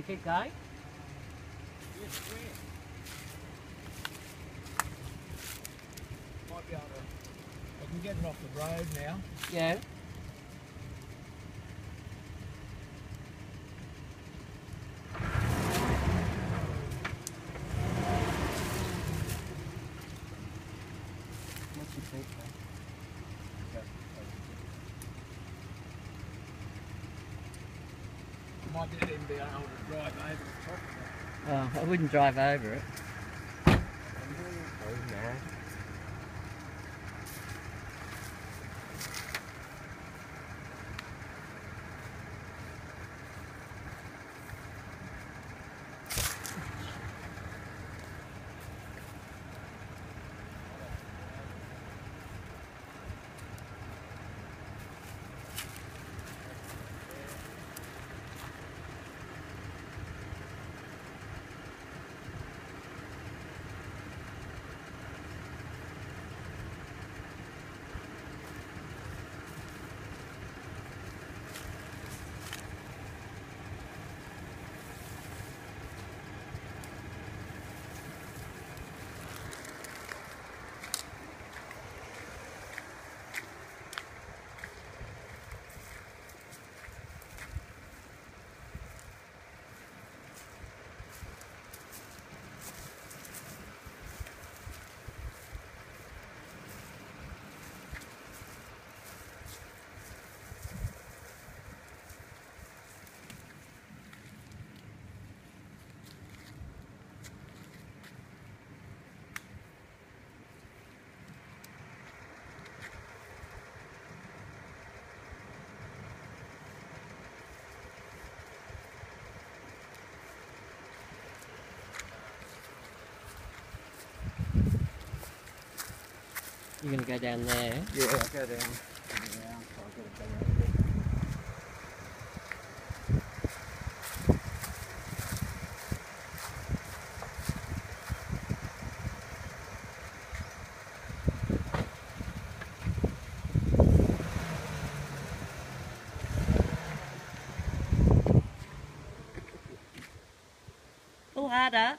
okay? Yes, where? Might be able to. I can get it off the road now. Yeah. What's your feet, Might be even be able to drive over the top of it. Oh, I wouldn't drive over it. Oh, You're gonna go down there. Yeah, I'll go down. Around, so I've got to go over. Pull harder.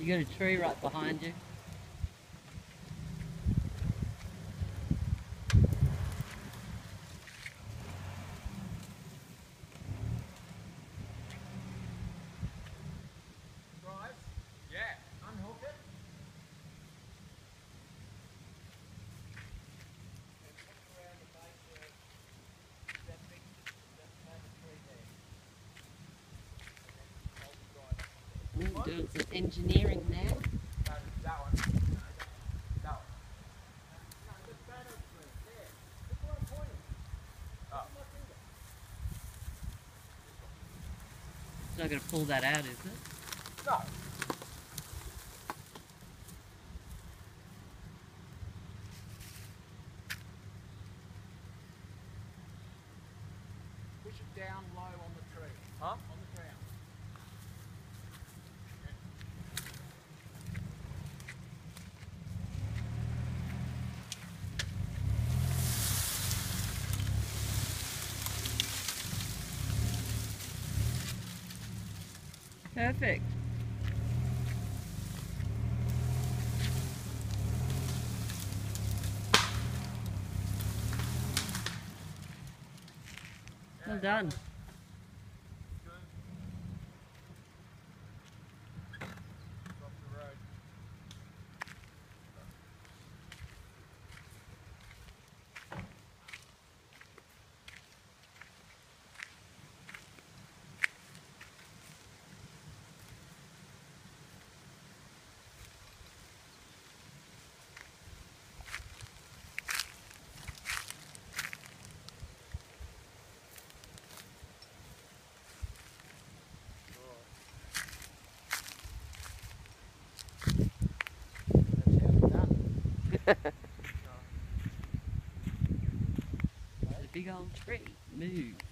You got a tree right behind you. Drive? Yeah. Unhook it. And put it around the base of that big, that main tree there. And then hold the drive up there. Ooh, doing some engineering now. No, that one. No, that one. No, the banner tree. There. Look where I'm pointing. Oh. Look at my finger. It's not gonna pull that out, is it? No. Down Perfect. Well done. A big old tree. Move.